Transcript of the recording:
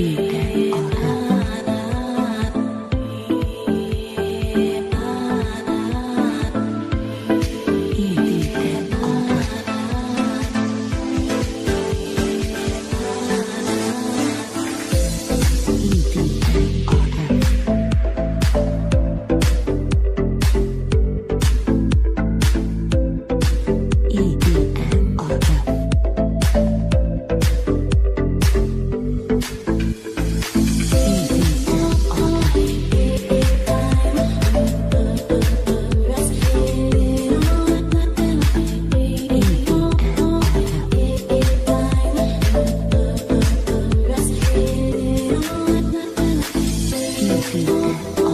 电。Benfica.